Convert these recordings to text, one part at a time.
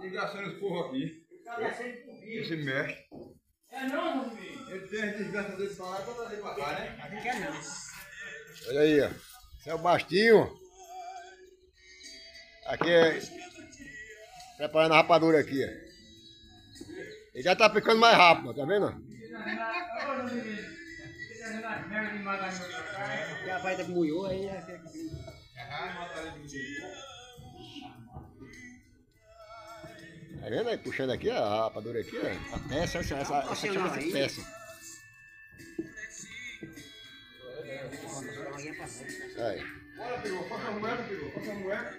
Desgraçando os porros aqui. Esse mexe. É não, meu filho. Ele tem a desgraça dele pra lá e pra trazer pra cá, né? Aqui quer não. Olha aí, ó. Esse é o Bastinho. Aqui é. Preparando a rapadura aqui, ó. Ele já tá ficando mais rápido, ó, tá vendo? Já vai da moiô aí. é- Tá vendo aí? Puxando aqui, a rapadura aqui, ó. A peça, essa, essa, essa chama essa peça. Aí. Bora, Peru. Faça a moeda, Peru. Faça a moeda.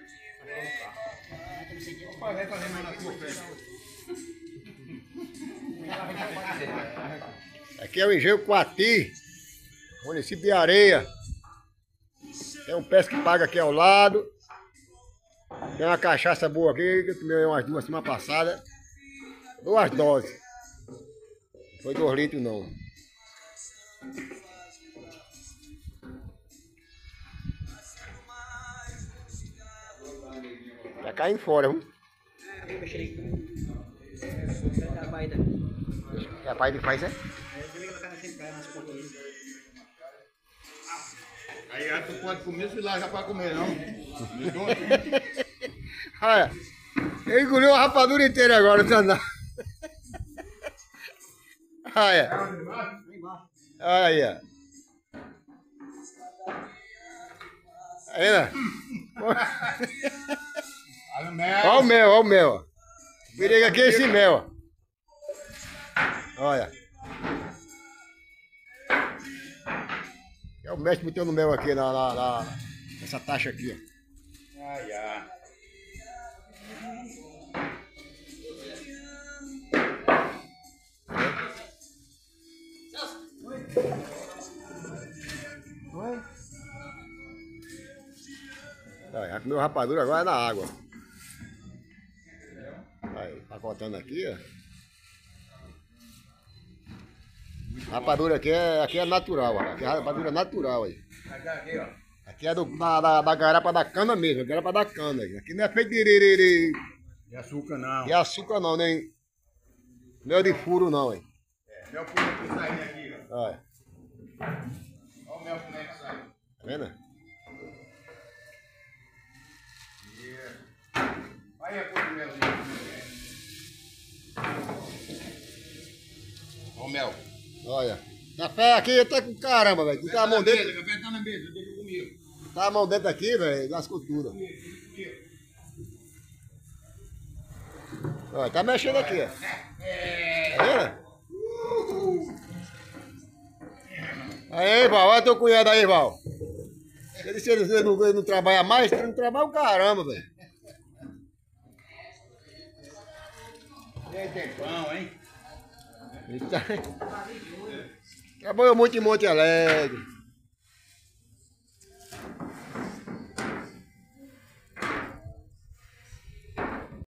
Vai vai fazer mais na tua frente. Aqui é o Engenho Coati, município de Areia. Tem um pesca que paga aqui ao lado. Tem uma cachaça boa aqui, que eu tomei umas duas semana passada. Duas doses. Foi dois litros não. Tá caindo fora, viu? Capaz de faz, é? Aí aí tu pode comer, se lá já pode comer, não. Olha, ele engoliu a rapadura inteira agora, tá não. Olha. Olha aí, ó. Olha o mel. Olha o mel, olha o mel. perigo aqui esse mel. Olha. É o mestre metendo mel aqui na, na, na- nessa taxa aqui, ó. Aí, já comeu rapadura agora é na água. Aí, pacotando aqui, ó. Rapadura aqui é, aqui é natural, ó. Aqui é rapadura natural aí. Aqui, é do, da, da, da garapa da cana mesmo, garapa da cana. aí. Aqui não é feito de, de, açúcar não. de açúcar não, nem mel de furo não, hein. É, mel puro aqui saindo aqui, ó. Olha, Olha o mel como é que sai. tá vendo? Aí a cor do melzinho. Olha o mel. Olha. Café aqui tá com caramba, velho. Tá a mão dentro, Café tá na mesa, deixa comigo. tá a mão dentro aqui, velho, das culturas. Olha, tá mexendo aqui, ó. Tá vendo? Aí, Val, olha teu cunhado aí, Val. Ele, se ele não, ele não trabalha mais, ele não trabalha o caramba, velho. E aí tem pão, hein? Ele tá... Trabalhou muito em Monte Alegre.